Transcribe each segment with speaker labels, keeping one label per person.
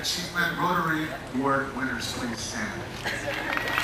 Speaker 1: Achievement Rotary Award winners please stand.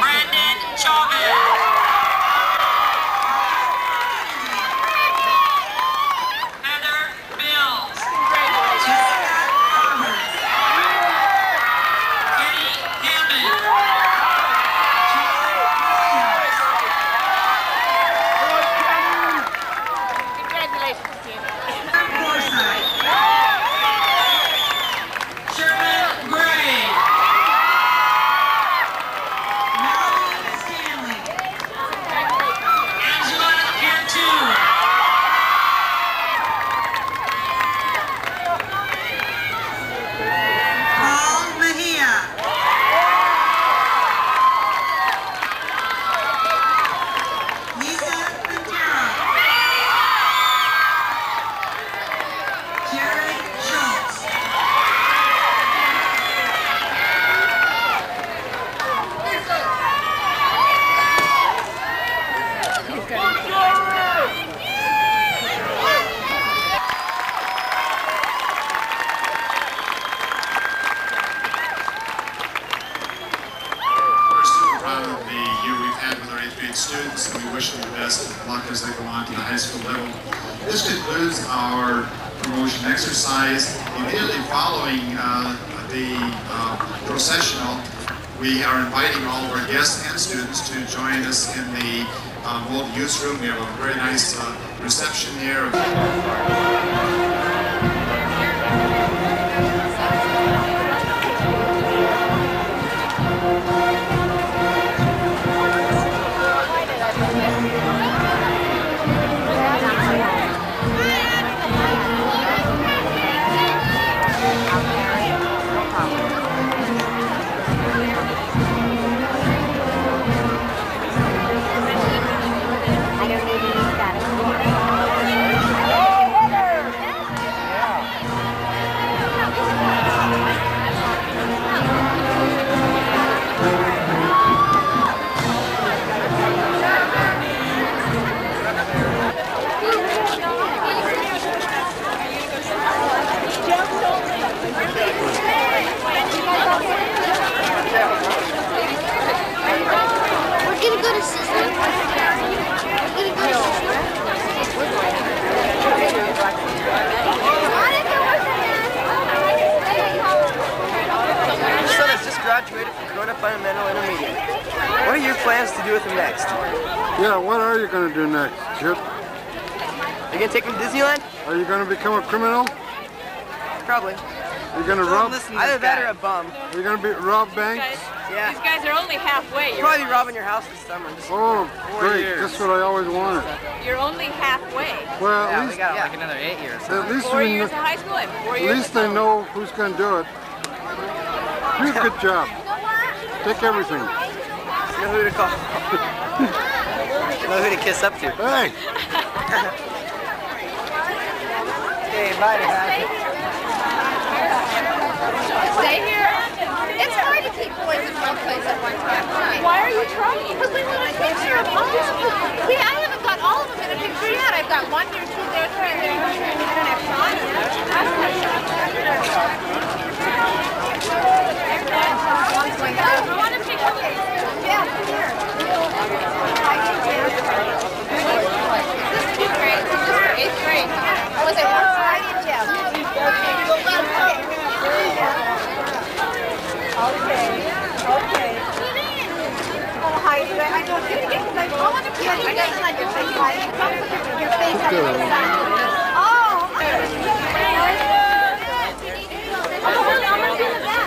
Speaker 1: Brandon Chavez.
Speaker 2: Eighth grade students, and we wish them the best of luck as they go on to the high school level. This concludes our promotion exercise. Immediately following uh, the uh, processional, we are inviting all of our guests and students to join us in the um, old youth room. We have a very nice uh, reception here.
Speaker 3: Graduated from Corona Fundamental Intermediate. What are your plans to do with him next?
Speaker 4: Yeah, what are you going to do next, Chip?
Speaker 3: Are you gonna take him to Disneyland?
Speaker 4: Are you going to become a criminal?
Speaker 3: Probably.
Speaker 4: Are going to rob?
Speaker 3: Either that or a bum.
Speaker 4: You're going to be rob banks?
Speaker 3: Yeah.
Speaker 5: These guys are only halfway.
Speaker 3: You'll
Speaker 5: You're,
Speaker 3: probably robbing your house this summer. Just
Speaker 4: Oh,
Speaker 3: Four
Speaker 4: great!
Speaker 3: years.
Speaker 4: Just what I always wanted.
Speaker 5: you're only halfway.
Speaker 4: Well,
Speaker 3: yeah,
Speaker 4: at
Speaker 3: we
Speaker 4: least,
Speaker 3: got like another eight years.
Speaker 4: at least
Speaker 5: Four
Speaker 4: we
Speaker 5: years
Speaker 4: know,
Speaker 5: of high school and four years.
Speaker 4: at
Speaker 5: least
Speaker 4: they know who's going to do it. Do a good job. Take everything.
Speaker 3: Know who to call. know who to kiss up to.
Speaker 4: Hey,
Speaker 3: Hey, bye, Happy.
Speaker 6: Stay here. It's hard to keep boys in one place at one time.
Speaker 5: Why are you trying?
Speaker 6: Because we want a picture of all of them. See, I haven't got all of them in a picture yet. I've got one there, two there, three there. I don't have time I want a picture with these. Yeah, here. This is eighth grade. This is for eighth grade. Was it? I don't get it because I want to put it in like your face. Your face on the side. Oh. I'm gonna do that.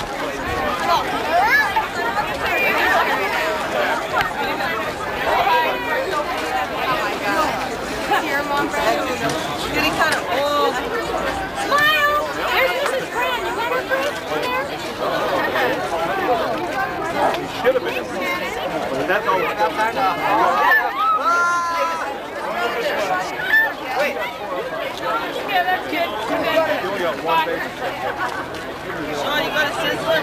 Speaker 7: Getting kind of old.
Speaker 6: Smile. There's Mrs. Fran. You got her Fran?
Speaker 4: Should have been. But that's all.
Speaker 5: Yeah, that's good.
Speaker 4: You only got one baby.
Speaker 7: Sean, you got a sizzler?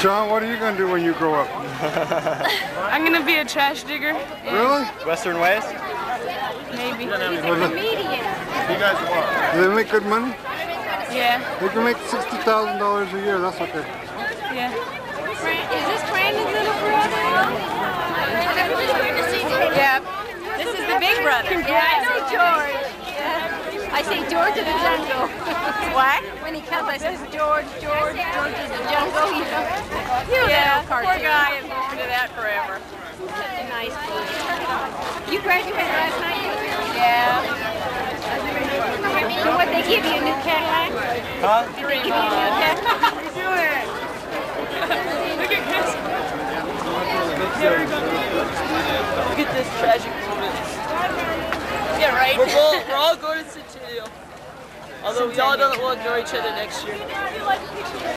Speaker 4: Sean, what are you going to do when you grow up?
Speaker 5: I'm gonna be a trash digger.
Speaker 4: Really?
Speaker 3: Western Waste?
Speaker 5: Maybe.
Speaker 4: What do you guys want? Do they make good money?
Speaker 5: Yeah.
Speaker 4: They can make $60,000 a year. That's okay.
Speaker 5: Yeah.
Speaker 6: Is this Brandon's little brother?
Speaker 5: Yeah. This is the big brother.
Speaker 6: Yeah, I know George. I say George of the jungle.
Speaker 5: What?
Speaker 6: When he comes, I say George, George, George of the jungle. You know,
Speaker 5: Yeah, poor
Speaker 6: cartoon.
Speaker 5: guy is going to that forever.
Speaker 6: Such a nice boy. You graduated last night.
Speaker 5: Yeah.
Speaker 6: So what they give you a new Cadillac?
Speaker 3: Huh?
Speaker 6: Did they give you a new Cadillac?
Speaker 5: Look at Chris.
Speaker 8: Look at this tragic moment.
Speaker 5: Yeah, right.
Speaker 8: We're all, we're all going to Centennial. Although we all don't will know each other next year.